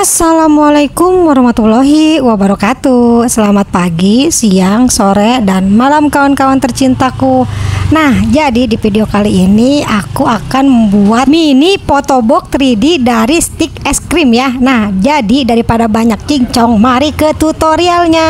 Assalamualaikum warahmatullahi wabarakatuh. Selamat pagi, siang, sore, dan malam kawan-kawan tercintaku. Nah, jadi di video kali ini aku akan membuat mini photobok 3D dari stick es krim ya. Nah, jadi daripada banyak cincong, mari ke tutorialnya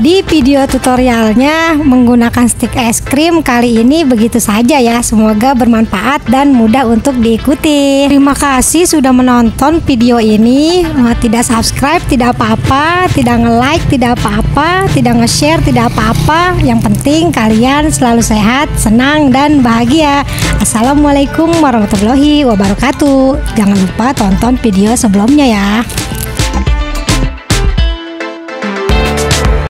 Jadi video tutorialnya menggunakan stick es krim kali ini begitu saja ya. Semoga bermanfaat dan mudah untuk diikuti. Terima kasih sudah menonton video ini. Eh, tidak subscribe tidak apa-apa, tidak nge-like tidak apa-apa, tidak nge-share tidak apa-apa. Yang penting kalian selalu sehat, senang dan bahagia. Assalamualaikum warahmatullahi wabarakatuh. Jangan lupa tonton video sebelumnya ya.